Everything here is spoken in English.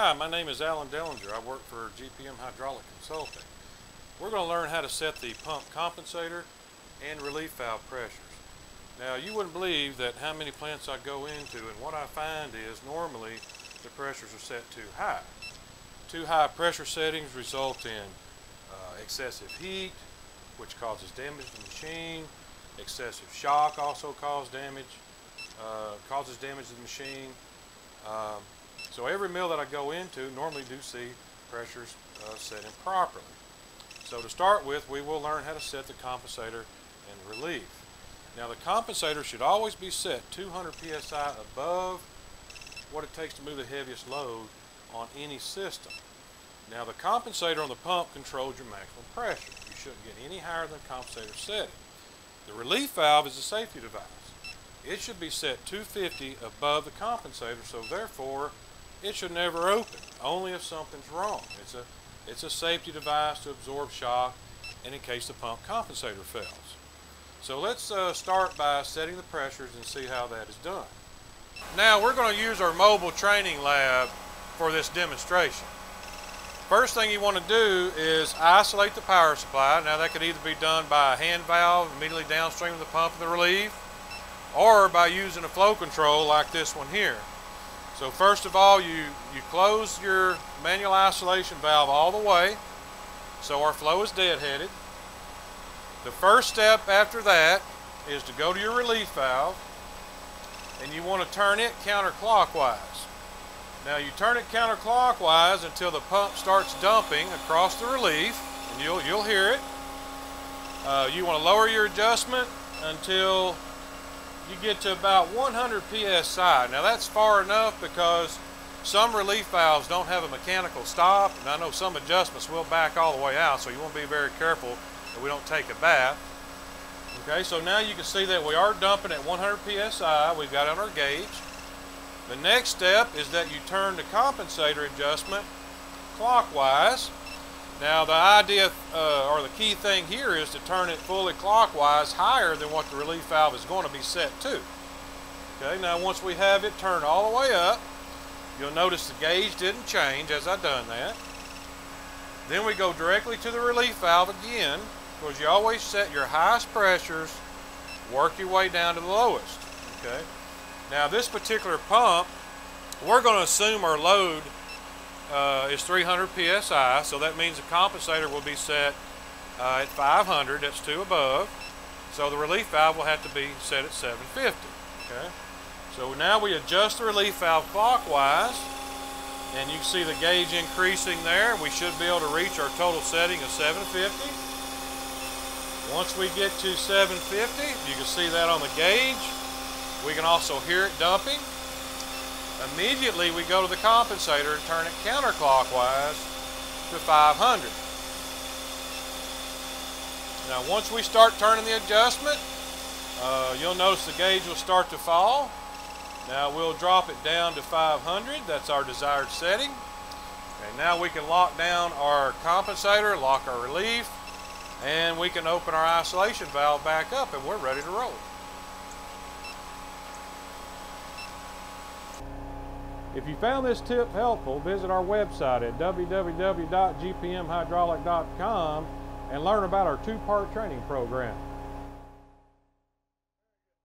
Hi, my name is Alan Dellinger. I work for GPM Hydraulic Consulting. We're going to learn how to set the pump compensator and relief valve pressures. Now you wouldn't believe that how many plants I go into and what I find is normally the pressures are set too high. Too high pressure settings result in uh, excessive heat, which causes damage to the machine. Excessive shock also causes damage, uh, causes damage to the machine. Um, so every mill that I go into normally do see pressures uh, set improperly. So to start with, we will learn how to set the compensator and relief. Now the compensator should always be set 200 psi above what it takes to move the heaviest load on any system. Now the compensator on the pump controls your maximum pressure. You shouldn't get any higher than the compensator setting. The relief valve is a safety device. It should be set 250 above the compensator, so therefore it should never open, only if something's wrong. It's a, it's a safety device to absorb shock and in case the pump compensator fails. So let's uh, start by setting the pressures and see how that is done. Now we're going to use our mobile training lab for this demonstration. First thing you want to do is isolate the power supply. Now that could either be done by a hand valve immediately downstream of the pump and the relief or by using a flow control like this one here. So first of all, you, you close your manual isolation valve all the way so our flow is deadheaded. The first step after that is to go to your relief valve and you want to turn it counterclockwise. Now you turn it counterclockwise until the pump starts dumping across the relief and you'll, you'll hear it. Uh, you want to lower your adjustment until you get to about 100 psi. Now that's far enough because some relief valves don't have a mechanical stop, and I know some adjustments will back all the way out, so you want to be very careful that we don't take a bath. Okay, so now you can see that we are dumping at 100 psi. We've got on our gauge. The next step is that you turn the compensator adjustment clockwise now the idea uh, or the key thing here is to turn it fully clockwise higher than what the relief valve is going to be set to. Okay, now once we have it turned all the way up, you'll notice the gauge didn't change as I've done that. Then we go directly to the relief valve again because you always set your highest pressures, work your way down to the lowest. Okay. Now this particular pump, we're going to assume our load uh, is 300 psi, so that means the compensator will be set uh, at 500, that's two above. So the relief valve will have to be set at 750. Okay. So now we adjust the relief valve clockwise, and you can see the gauge increasing there. We should be able to reach our total setting of 750. Once we get to 750, you can see that on the gauge. We can also hear it dumping. Immediately we go to the compensator and turn it counterclockwise to 500. Now once we start turning the adjustment, uh, you'll notice the gauge will start to fall. Now we'll drop it down to 500, that's our desired setting. And now we can lock down our compensator, lock our relief, and we can open our isolation valve back up and we're ready to roll. If you found this tip helpful, visit our website at www.gpmhydraulic.com and learn about our two-part training program.